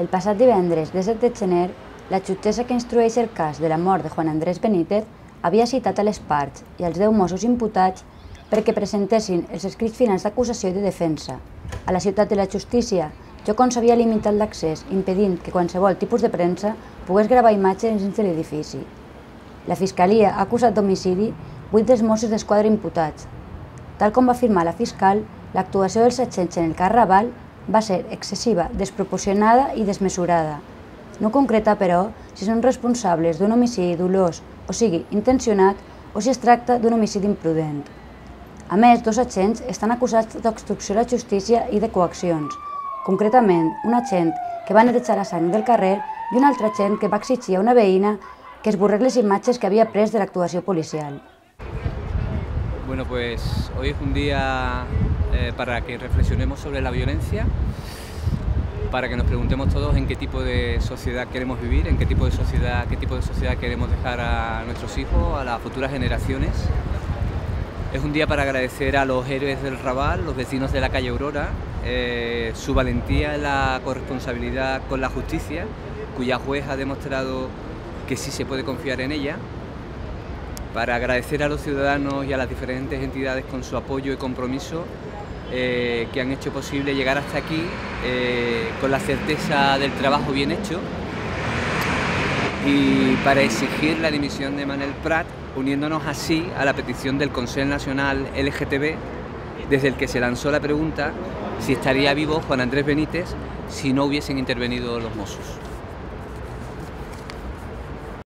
El passat divendres 17 de gener, la jutgessa que instrueix el cas de la mort de Juan Andrés Benítez havia citat a les parts i als 10 Mossos imputats perquè presentessin els escrits finals d'acusació i de defensa. A la ciutat de la justícia, Jocon s'havia limitat l'accés, impedint que qualsevol tipus de premsa pogués gravar imatges dins de l'edifici. La Fiscalia ha acusat d'homicidi vuit dels Mossos d'Esquadra imputats. Tal com va afirmar la fiscal, l'actuació dels agents en el cas Raval va ser excessiva, desproporcionada i desmesurada. No concreta, però, si són responsables d'un homicidi dolós, o sigui, intencionat, o si es tracta d'un homicidi imprudent. A més, dos agents estan acusats d'obstrucció a la justícia i de coaccions. Concretament, un agent que va netejar la sang del carrer i un altre agent que va exigir a una veïna que esborrés les imatges que havia pres de l'actuació policial. Bueno, pues hoy es un día eh, para que reflexionemos sobre la violencia, para que nos preguntemos todos en qué tipo de sociedad queremos vivir, en qué tipo de sociedad, qué tipo de sociedad queremos dejar a nuestros hijos, a las futuras generaciones. Es un día para agradecer a los héroes del Raval, los vecinos de la calle Aurora, eh, su valentía en la corresponsabilidad con la justicia, cuya juez ha demostrado que sí se puede confiar en ella, para agradecer a los ciudadanos y a las diferentes entidades con su apoyo y compromiso eh, que han hecho posible llegar hasta aquí eh, con la certeza del trabajo bien hecho y para exigir la dimisión de Manuel Prat, uniéndonos así a la petición del Consejo Nacional LGTB, desde el que se lanzó la pregunta si estaría vivo Juan Andrés Benítez si no hubiesen intervenido los Mossos.